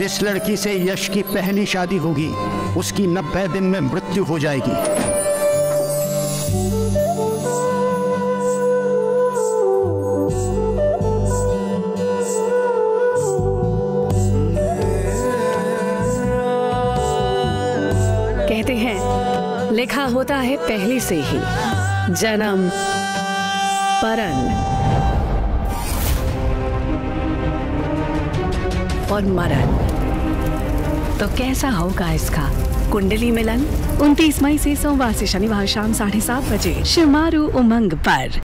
जिस लड़की से यश की पहली शादी होगी, उसकी नब्बे दिन में मृत्यु हो जाएगी। कहते हैं, लिखा होता है पहले से ही। जन्म परन। और मरण। तो कैसा होगा इसका? कुंडली मिलन 29 मई से सोमवार से शनिवार शाम साढ़े सात बजे शिमारू उमंग पर।